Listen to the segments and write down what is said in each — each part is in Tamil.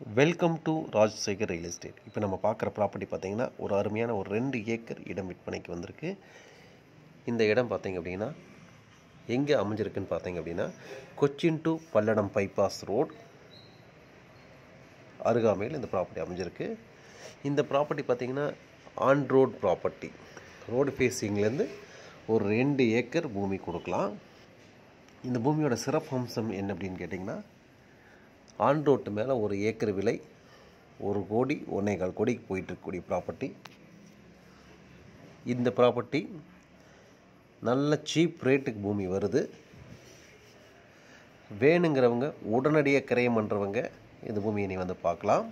Welcome to Rajasekar real estate இப்போ நம்ம பார்க்குற ப்ராப்பர்ட்டி பார்த்திங்கன்னா ஒரு அருமையான ஒரு ரெண்டு ஏக்கர் இடம் விற்பனைக்கு வந்திருக்கு. இந்த இடம் பார்த்திங்க அப்படின்னா எங்கே அமைஞ்சிருக்குன்னு பார்த்தீங்க அப்படின்னா Cochin to Palladam bypass road அருகாமையில் இந்த ப்ராப்பர்ட்டி அமைஞ்சிருக்கு. இந்த ப்ராப்பர்ட்டி பார்த்தீங்கன்னா ஆன் ரோட் ப்ராப்பர்ட்டி ரோடு ஃபேஸிங்லேருந்து ஒரு ரெண்டு ஏக்கர் பூமி கொடுக்கலாம். இந்த பூமியோட சிறப்பு அம்சம் என்ன அப்படின்னு கேட்டிங்கன்னா ஆன் ரோட்டு மேலே ஒரு ஏக்கர் விலை ஒரு கோடி ஒன்றே கால் கோடிக்கு போயிட்டு இருக்கக்கூடிய ப்ராப்பர்ட்டி இந்த ப்ராப்பர்ட்டி நல்ல சீப் ரேட்டுக்கு பூமி வருது. வேணுங்கிறவங்க உடனடியாக கிரயம் பண்ணுறவங்க இந்த பூமியை நீ வந்து பார்க்கலாம்.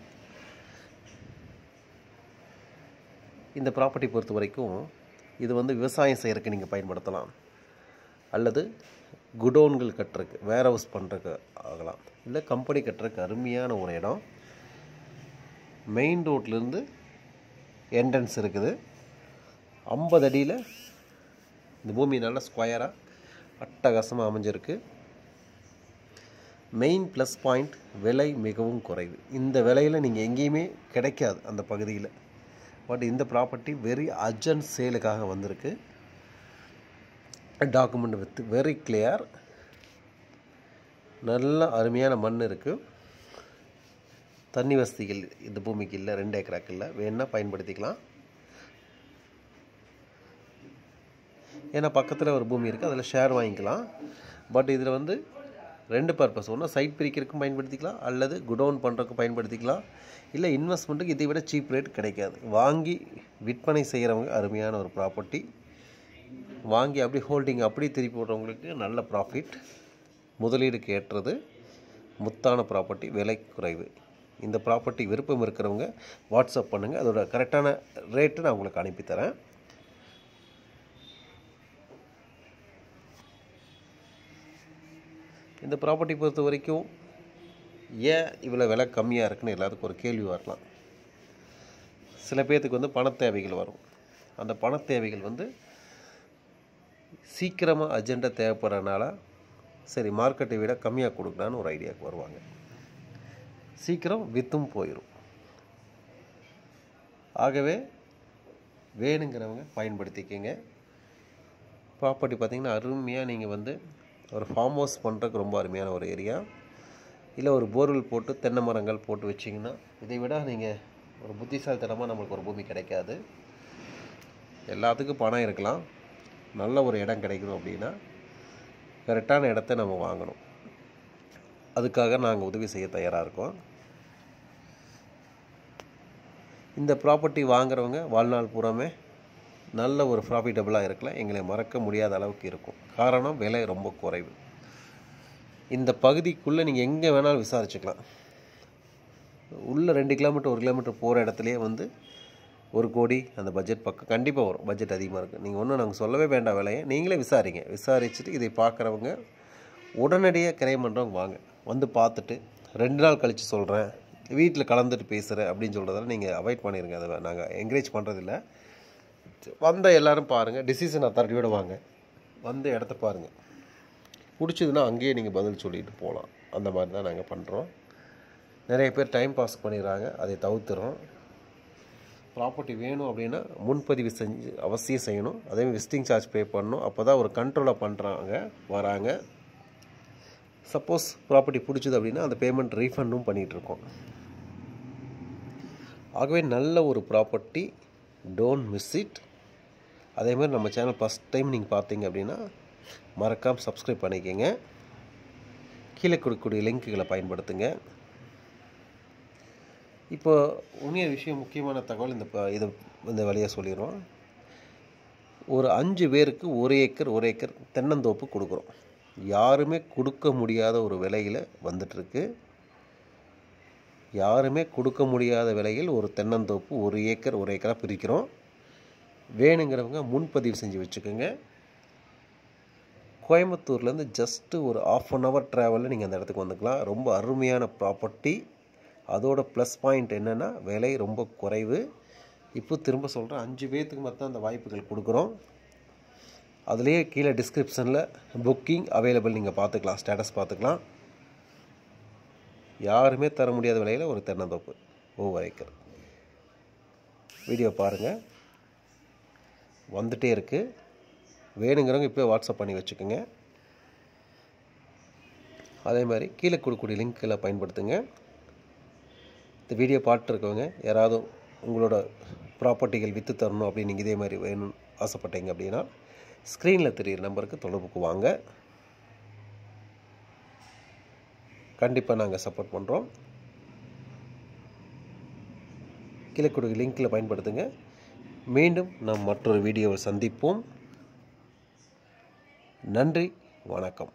இந்த ப்ராப்பர்ட்டி பொறுத்த வரைக்கும் இது வந்து விவசாயம் செய்கிறதுக்கு நீங்கள் பயன்படுத்தலாம். அல்லது குடோன்கள் கட்டுறதுக்கு வேர் ஹவுஸ் பண்ணுறதுக்கு ஆகலாம். இல்லை கம்பெனி கட்டுறதுக்கு அருமையான ஒரு இடம். மெயின் ரோட்லேருந்து என்ட்ரன்ஸ் இருக்குது. ஐம்பது அடியில் இந்த பூமி நல்லா ஸ்கொயராக அட்டகாசமாக அமைஞ்சிருக்கு. மெயின் ப்ளஸ் பாயிண்ட் விலை மிகவும் குறைவு. இந்த விலையில் நீங்கள் எங்கேயுமே கிடைக்காது அந்த பகுதியில். பட் இந்த ப்ராப்பர்ட்டி வெரி அர்ஜென்ட் சேலுக்காக வந்திருக்கு. டாக்குமெண்ட் வித் வெரி கிளியர் நல்ல அருமையான மண் இருக்குது தண்ணி வசதிகள் இந்த பூமிக்கு இல்லை ரெண்டு ஏக்கராக்கு இல்லை வேணால் பயன்படுத்திக்கலாம். ஏன்னா பக்கத்தில் ஒரு பூமி இருக்குது அதில் ஷேர் வாங்கிக்கலாம். பட் இதில் வந்து ரெண்டு பர்பஸ் ஒன்று சைட் பிரிக்கிறதுக்கும் பயன்படுத்திக்கலாம் அல்லது குடவுன் பண்ணுறதுக்கும் பயன்படுத்திக்கலாம். இல்லை இன்வெஸ்ட்மெண்ட்டுக்கு இதை விட சீப் ரேட் கிடைக்காது. வாங்கி விற்பனை செய்கிறவங்க அருமையான ஒரு ப்ராப்பர்ட்டி வாங்கி அப்படி ஹோல்டிங் அப்படி திருப்பி விடுறவங்களுக்கு நல்ல ப்ராஃபிட் முதலீடுக்கு ஏற்றது முத்தான ப்ராப்பர்ட்டி விலை குறைவு. இந்த ப்ராப்பர்ட்டி விருப்பம் இருக்கிறவங்க வாட்ஸ்அப் பண்ணுங்கள் அதோட கரெக்டான ரேட்டு நான் உங்களுக்கு அனுப்பித்தரேன் இந்த ப்ராப்பர்ட்டி பொறுத்த வரைக்கும் ஏன் இவ்வளோ விலை கம்மியாக இருக்குன்னு எல்லாத்துக்கும் ஒரு கேள்வி வரலாம். சில பேர்த்துக்கு வந்து பண தேவைகள் வரும். அந்த பண தேவைகள் வந்து சீக்கிரமாக அர்ஜெண்ட்டாக தேவைப்படுறதுனால சரி மார்க்கெட்டை விட கம்மியாக கொடுக்கலான்னு ஒரு ஐடியாவுக்கு வருவாங்க. சீக்கிரம் விற்றும் போயிடும் ஆகவே வேணுங்கிறவங்க பயன்படுத்திக்கங்க. ப்ராப்பர்ட்டி பார்த்திங்கன்னா அருமையாக நீங்கள் வந்து ஒரு ஃபார்ம் ஹவுஸ் பண்ணுறதுக்கு ரொம்ப அருமையான ஒரு ஏரியா இல்லை ஒரு போர்வெல் போட்டு தென்னை மரங்கள் போட்டு வச்சிங்கன்னா இதை விட நீங்கள் ஒரு புத்திசாலித்தனமாக நம்மளுக்கு ஒரு பூமி கிடைக்காது. எல்லாத்துக்கும் பணம் இருக்கலாம். நல்ல ஒரு இடம் கிடைக்கணும் அப்படின்னா கரெக்டான இடத்த நம்ம வாங்கணும். அதுக்காக நாங்கள் உதவி செய்ய தயாராக இருக்கோம். இந்த ப்ராப்பர்ட்டி வாங்குறவங்க வாழ்நாள் பூராமே நல்ல ஒரு ப்ராஃபிட்டபுளாக இருக்கலாம். எங்களை மறக்க முடியாத அளவுக்கு இருக்கும். காரணம் விலை ரொம்ப குறைவு. இந்த பகுதிக்குள்ளே நீங்கள் எங்கே வேணாலும் விசாரிச்சுக்கலாம். உள்ளே ரெண்டு கிலோமீட்டர் ஒரு கிலோமீட்டர் போகிற இடத்துலையே வந்து ஒரு கோடி அந்த பட்ஜெட் பக்கம் கண்டிப்பாக வரும். பட்ஜெட் அதிகமாக இருக்குது நீங்கள் ஒன்றும் நாங்கள் சொல்லவே வேண்டாம் விலையை. நீங்களே விசாரிங்க. விசாரிச்சுட்டு இதை பார்க்குறவங்க உடனடியாக கிரைம் பண்ணுறவங்க வாங்க. வந்து பார்த்துட்டு ரெண்டு நாள் கழித்து சொல்கிறேன் வீட்டில் கலந்துட்டு பேசுகிறேன் அப்படின்னு சொல்கிறதெல்லாம் நீங்கள் அவாய்ட் பண்ணிடுங்க அதை நாங்கள் என்கரேஜ் பண்ணுறதில்ல வந்த எல்லோரும் பாருங்கள் டிசிஷன் அத்தாரிட்டியோடு வாங்க. வந்த இடத்த பாருங்கள் பிடிச்சதுன்னா அங்கேயே நீங்கள் பதில் சொல்லிட்டு போகலாம் அந்த மாதிரி தான் நாங்கள் பண்ணுறோம் நிறைய பேர் டைம் பாஸ் பண்ணிடுறாங்க. அதை தவிர்த்துறோம். ப்ராப்பர்ட்டி வேணும் அப்படின்னா முன்பதிவு செஞ்சு அவசியம் செய்யணும். அதேமாதிரி விசிட்டிங் சார்ஜ் பே பண்ணணும். அப்போ தான் ஒரு கண்ட்ரோலாக பண்ணுறாங்க வராங்க. சப்போஸ் ப்ராப்பர்ட்டி பிடிச்சது அப்படின்னா அந்த பேமெண்ட் ரீஃபண்டும் பண்ணிகிட்ருக்கோம் ஆகவே நல்ல ஒரு ப்ராப்பர்ட்டி டோன்ட் மிஸ் இட் அதேமாதிரி நம்ம சேனல் ஃபஸ்ட் டைம் நீங்கள் பார்த்தீங்க அப்படின்னா மறக்காமல் சப்ஸ்கிரைப் பண்ணிக்கோங்க. கீழே கொடுக்கக்கூடிய லிங்க்குகளை பயன்படுத்துங்க. இப்போ உண்மையான விஷயம் முக்கியமான தகவல் இந்த இது இந்த வழியாக சொல்லிடுறோம். ஒரு அஞ்சு பேருக்கு ஒரு ஏக்கர் ஒரு ஏக்கர் தென்னந்தோப்பு கொடுக்குறோம். யாருமே கொடுக்க முடியாத ஒரு விலையில் வந்துட்டுருக்கு. யாருமே கொடுக்க முடியாத விலையில் ஒரு தென்னந்தோப்பு ஒரு ஏக்கர் ஒரு ஏக்கராக பிரிக்கிறோம். வேணுங்கிறவங்க முன்பதிவு செஞ்சு வச்சுக்கோங்க. கோயம்புத்தூர்லேருந்து ஜஸ்ட்டு ஒரு ஆஃப் அன் ஹவர் ட்ராவலில் நீங்கள் அந்த இடத்துக்கு வந்துக்கலாம். ரொம்ப அருமையான ப்ராப்பர்ட்டி அதோட ப்ளஸ் பாயிண்ட் என்னென்னா விலை ரொம்ப குறைவு. இப்போ திரும்ப சொல்கிறேன் அஞ்சு பேர்த்துக்கு மட்டும் அந்த வாய்ப்புகள் கொடுக்குறோம். அதுலேயே கீழே டிஸ்கிரிப்ஷனில் புக்கிங் அவைலபிள் நீங்கள் பார்த்துக்கலாம் ஸ்டேட்டஸ் பார்த்துக்கலாம். யாருமே தர முடியாத விலையில் ஒரு தென்னந்தோப்பு ஓவர் ஏக்கர் வீடியோ பாருங்கள் வந்துட்டே இருக்குது வேணுங்கிறவங்க இப்போ வாட்ஸ்அப் பண்ணி வச்சுக்கோங்க. அதே மாதிரி கீழே கொடுக்கக்கூடிய லிங்க்கில் பயன்படுத்துங்க. இந்த வீடியோ பார்த்துருக்கவங்க யாராவது உங்களோட ப்ராப்பர்ட்டிகள் விற்று தரணும் அப்படின்னு நீங்கள் இதே மாதிரி வேணும் ஆசைப்பட்டீங்க அப்படின்னா ஸ்க்ரீனில் தெரியிற நம்பருக்கு தொடர்புக்கு வாங்க. கண்டிப்பாக நாங்கள் சப்போர்ட் பண்ணுறோம் கீழே கொடுக்க லிங்க்கில் பயன்படுத்துங்க. மீண்டும் நாம் மற்றொரு வீடியோவை சந்திப்போம். நன்றி வணக்கம்.